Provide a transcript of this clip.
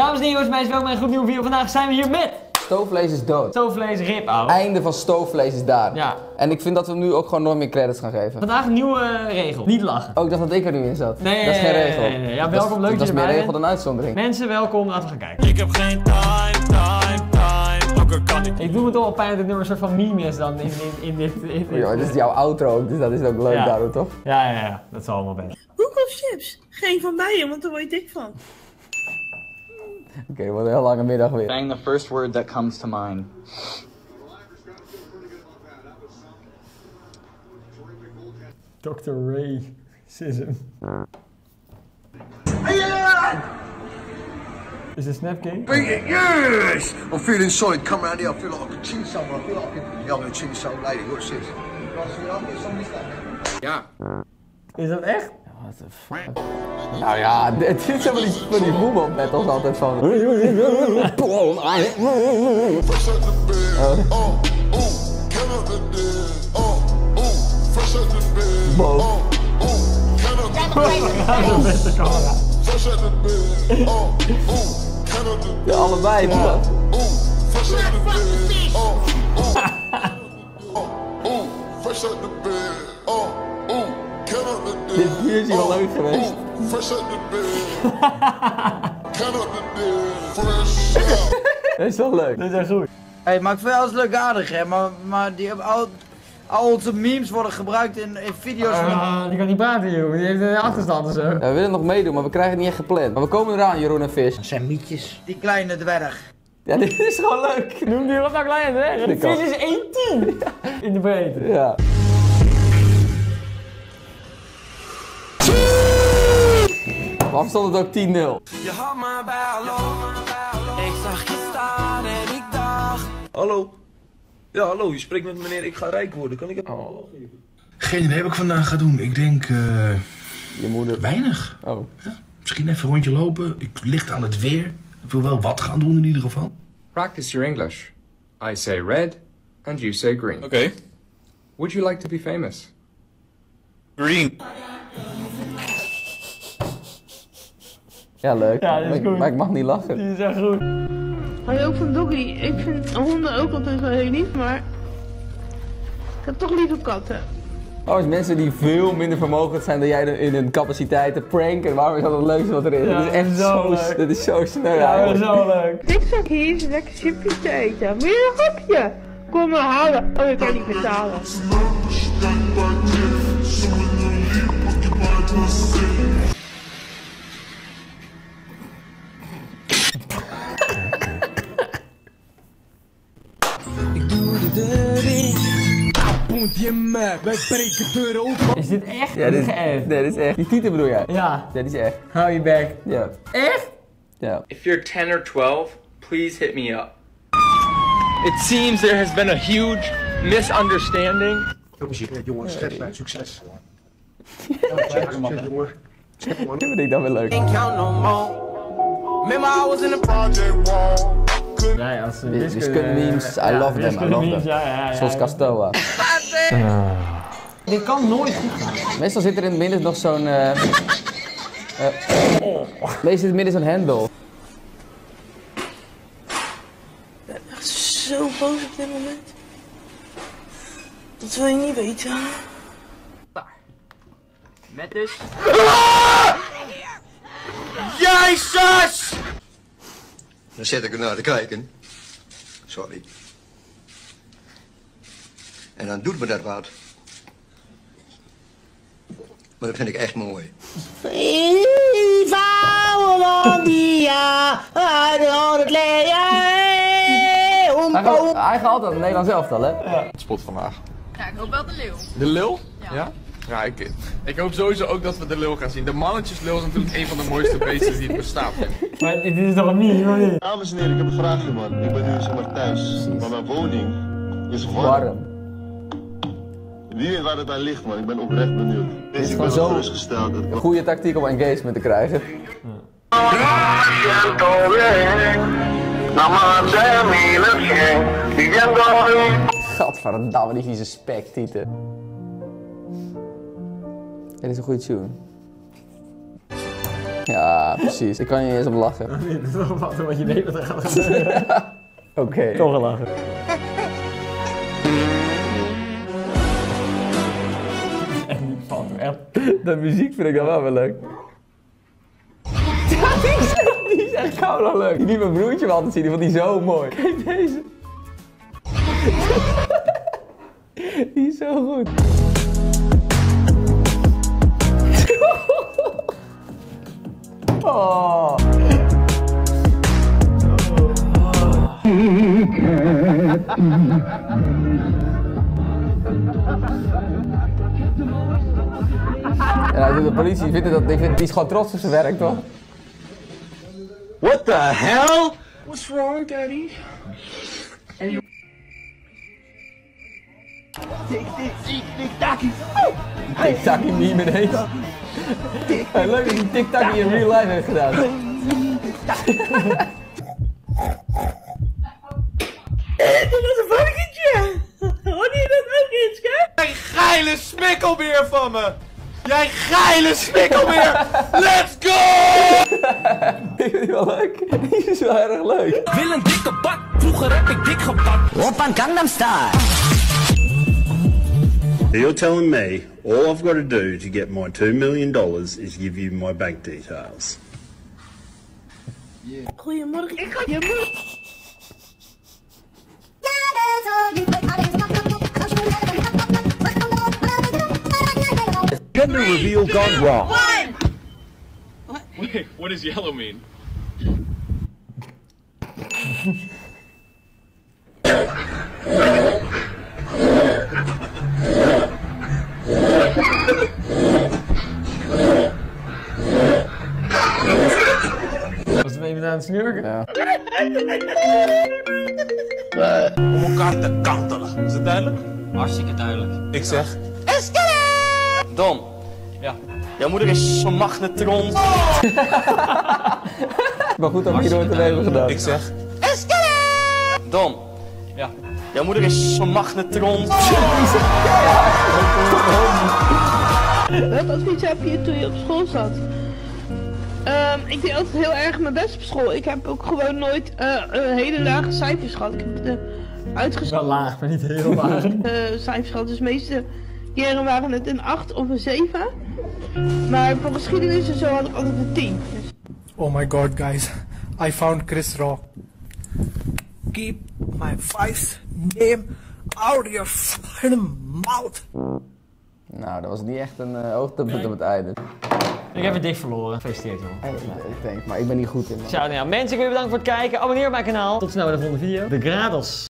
Dames en heren, meisjes, welkom bij een goed nieuwe video. Vandaag zijn we hier met Stoofvlees is dood. stoofvlees rib, ouwe. Einde van stoofvlees is daar. Ja. En ik vind dat we hem nu ook gewoon nooit meer credits gaan geven. Vandaag een nieuwe eh, regel. Niet lachen. Ook dat dat ik er nu in zat. Nee, dat is geen regel. nee, nee. Ja, welkom, is- leuk dat Dat is meer regel bent. dan uitzondering. Mensen, welkom. Laten we gaan kijken. Ik heb geen time, time, time. Ook al kan ik Ik doe me toch wel pijn dat dit nummer een soort van meme is dan in, in, in dit... In dit Ja, dit is jouw outro ook, dus dat is ook leuk Ja. daardoor, toch? ja, ja, ja. Dat zal allemaal best. Koek of chips? Geen van beiden, want daar word je dik van. Oké, wat een heel lange middag weer. Saying the first word that comes to mind. Dr. Ray Sism. Is het Snap King? Beat it, yes! I'm feeling solid. Come round here. I feel like I could chin someone. I feel like I could. Yeah, I'm gonna chin some lady. What's this? I'll get some of this stuff. Is dat echt? What the fuck? Nou ja, het is zo van die, van die voetbalbattles altijd van... Boom. Ja, allebei. toch? Dit hier is hier wel leuk geweest. Dat is wel leuk. Dit is echt goed. Hey, maar ik vind alles leuk aardig, hè. Maar, maar die hebben al, al onze memes worden gebruikt in, in video's van... Ah, die kan niet praten, joh. Die heeft een achterstand of zo. Ja, we willen nog meedoen, maar we krijgen het niet echt gepland. Maar we komen eraan, Jeroen en Vis. zijn mietjes. Die kleine dwerg. Ja, dit is gewoon leuk. Noem die wat nou klein, hè? De vis is 1,10 in de breedte. Ja. Waarom stond het ook 10-0? Je had me bij hallo. Ik zag je staan en ik dacht. Hallo? Ja, hallo, je spreekt met meneer Ik ga rijk worden. Kan ik het oh. Geen idee wat ik vandaag ga doen. Ik denk eh, Je moeder. weinig. Oh. Misschien even een rondje lopen. Ik ligt aan het weer. Ik wil wel wat gaan doen in ieder geval. Practice your English. I say red, and you say green. Oké. Would you like to be famous? Green. Ja, leuk. Ja, dit is maar, ik, goed. maar ik mag niet lachen. Die is echt goed. Hou je ook van doggy? Ik vind honden ook altijd wel heel lief, maar... Ik heb toch liever katten. Oh, als mensen die veel minder vermogend zijn dan jij in hun capaciteiten pranken, waarom is dat het leukste wat er is? Ja, dat is echt zo zo, leuk. dat is zo snel Ja, dat is zo leuk. Dit zak hier lekker chipje te eten. Je een hapje? Kom maar halen. Oh, ik kan niet betalen. Is dit echt Ja, dit, geënt? nee, dit is echt. Die titel bedoel jij? Ja, Ja, die is echt. hou je bek. Ja. Echt? Ja. If you're 10 or 12, please hit me up. It seems there has been a huge misunderstanding. Jongens, schets mij succes. Dat vind ik dan wel leuk. Count no more. Remember I was in the project wall. Nee, als uh, Wis- wiskunde memes, I love them, I love them. Ja, ja, ja, Zoals ja. Castoa. Dit kan nooit goed gaan. Meestal zit er in het midden nog zo'n... eh eh, meestal in het midden zo'n hendel. Zo boos op dit moment. Dat wil je niet weten. Met dus... Jezus! Dan zet ik er naar te kijken. Sorry. En dan doet me dat wat. Maar dat vind ik echt mooi. Hij gaat, hij gaat altijd het Nederlands elftal, hè? Spot vandaag. Ja, ik hoop wel de leeuw. De lul? Ja. Ja, ik, ik hoop sowieso ook dat we de lul gaan zien. De mannetjeslul is natuurlijk een van de mooiste beesten die er bestaat. Maar dit is toch een meme, niet? Dames en heren, ik heb een vraagje man. Ik ben nu zomaar thuis. Maar mijn woning is warm. Warm. Wie weet waar het aan ligt man. Ik ben oprecht benieuwd. Dus ik gewoon zo- gerustgesteld. Dat Een goede tactiek om engagement te krijgen. Gadverdamme, die vieze spektieten. Dit is een goede tune. Ja, precies. Ik kan je niet eens op lachen. Wat wat je weet wat er gaat gebeuren. Oké. Toch wel lachen. De muziek vind ik dan wel weer leuk. Ja, die is, die is echt koud al leuk. Die mijn broertje wel altijd zien, die vond die zo mooi. Kijk deze. Die is zo goed. Oh. Ja, de politie vindt dat, die, is gewoon trots op zijn werk, toch? What the hell? What's wrong, daddy? Tik-takkie meme ineens. Ja, leuk dat die tik-takkie in real life heeft gedaan. Jij geile smikkelbeer van me! Jij geile smikkelbeer! Let's go! Ik vind die wel leuk. Die is wel erg leuk. Wil een dikke bak, vroeger heb ik dik gepakt. Oppan Gangnam Style. You're telling me all I've got to do to get my $2 million is give you my bank details. Goedemorgen, ik ga je moeder. Gender reveal gone wrong. Wait, what does yellow mean? Was het even aan het snurken? Ja. Om elkaar te kantelen. Is het duidelijk? Hartstikke duidelijk. Ik zeg... Dom. Ja. Jouw moeder is een magnetron. Maar goed dat je nooit te leven gedaan. Ik zeg... Dom. Ja. Jouw moeder is een magnetron. Welk advies heb je toen je op school zat? Ehm, ik deed altijd heel erg mijn best op school. Ik heb ook gewoon nooit eh, eh, hele lage cijfers gehad. Ik heb de Wel uitgestelde laag, maar niet heel laag. cijfers gehad. Dus meeste keren waren het een 8 of een 7. Maar voor geschiedenis en zo had ik altijd een 10. Dus Oh my god, guys. I found Chris Rock. Keep my wife's name out of your fucking mouth. Nou, dat was niet echt een uh, hoogtepunt op het einde. Ik heb het dik verloren. Gefeliciteerd, joh. Ik denk, maar ik ben niet goed in. man. Ciao, nou ja, mensen, ik wil je bedanken voor het kijken. Abonneer op mijn kanaal. Tot snel bij de volgende video. De Grados.